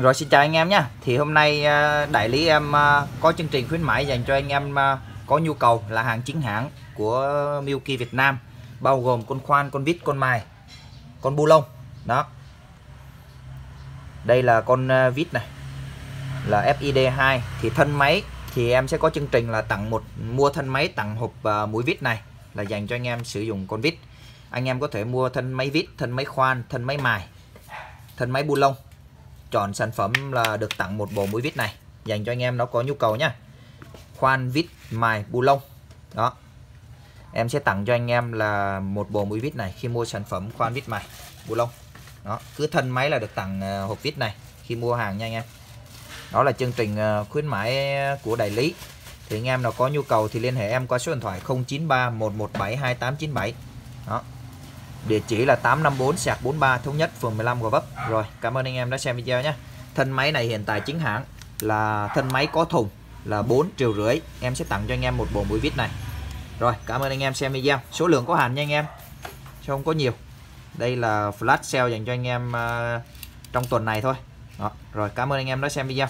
Rồi xin chào anh em nhé Thì hôm nay à, đại lý em à, có chương trình khuyến mãi dành cho anh em à, có nhu cầu là hàng chính hãng của Milky Việt Nam bao gồm con khoan, con vít, con mài, con bu lông. Đó. Đây là con vít này là FID2 thì thân máy thì em sẽ có chương trình là tặng một mua thân máy tặng hộp mũi vít này là dành cho anh em sử dụng con vít. Anh em có thể mua thân máy vít thân máy khoan thân máy mài thân máy bu lông chọn sản phẩm là được tặng một bộ mũi vít này, dành cho anh em nó có nhu cầu nhá. Khoan vít mài bu lông. Đó. Em sẽ tặng cho anh em là một bộ mũi vít này khi mua sản phẩm khoan vít mài bu lông. Đó. Cứ thân máy là được tặng ờ, hộp vít này khi mua hàng nha anh em. Đó là chương trình ờ, khuyến mãi của đại lý. Thì anh em nào có nhu cầu thì liên hệ em qua số điện thoại 093 117 2897 đó. Địa chỉ là 854 sạc 43 Thống Nhất phường 15 Gò Vấp. Rồi, cảm ơn anh em đã xem video nhé. Thân máy này hiện tại chính hãng là thân máy có thùng là 4 triệu rưỡi. Em sẽ tặng cho anh em một bộ mũi vít này. Rồi, cảm ơn anh em xem video. Số lượng có hạn nha anh em. Chứ không có nhiều. Đây là flash sale dành cho anh em uh, trong tuần này thôi. Đó. Rồi, cảm ơn anh em đã xem video.